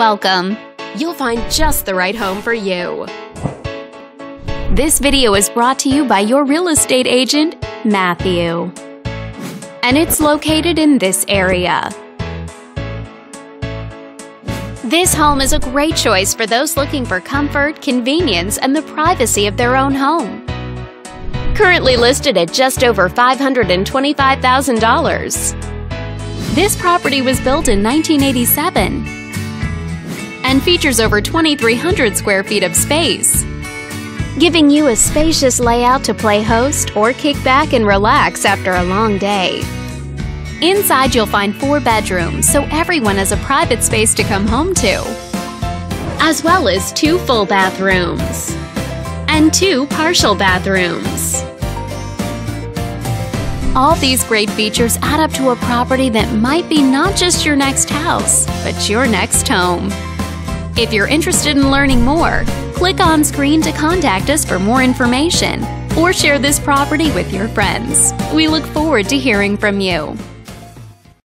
welcome. You'll find just the right home for you. This video is brought to you by your real estate agent, Matthew. And it's located in this area. This home is a great choice for those looking for comfort, convenience, and the privacy of their own home. Currently listed at just over $525,000. This property was built in 1987 and features over 2,300 square feet of space, giving you a spacious layout to play host or kick back and relax after a long day. Inside, you'll find four bedrooms, so everyone has a private space to come home to, as well as two full bathrooms and two partial bathrooms. All these great features add up to a property that might be not just your next house, but your next home. If you're interested in learning more, click on screen to contact us for more information or share this property with your friends. We look forward to hearing from you.